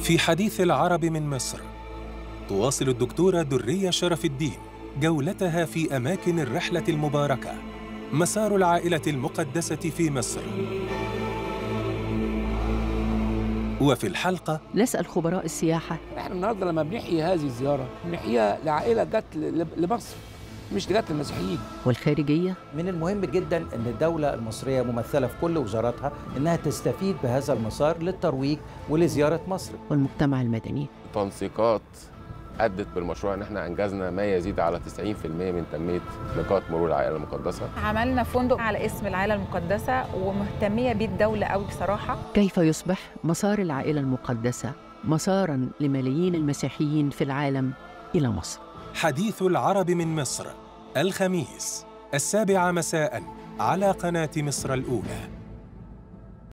في حديث العرب من مصر. تواصل الدكتورة درية شرف الدين جولتها في أماكن الرحلة المباركة مسار العائلة المقدسة في مصر. وفي الحلقة نسأل خبراء السياحة. إحنا النهارده لما بنحيي هذه الزيارة بنحييها لعائلة جت لمصر. مش جت للمسيحيين والخارجية؟ من المهم جدا إن الدولة المصرية ممثلة في كل وزاراتها إنها تستفيد بهذا المسار للترويج ولزيارة مصر. والمجتمع المدني؟ تنسيقات أدت بالمشروع إن إحنا أنجزنا ما يزيد على 90% من تنمية نقاط مرور العائلة المقدسة. عملنا فندق على اسم العائلة المقدسة ومهتمية بيه الدولة قوي بصراحة. كيف يصبح مسار العائلة المقدسة مساراً لملايين المسيحيين في العالم إلى مصر؟ حديث العرب من مصر الخميس السابعة مساء على قناة مصر الأولى.